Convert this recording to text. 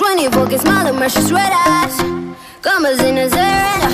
24 que smile my precious red eyes. Come in a zero.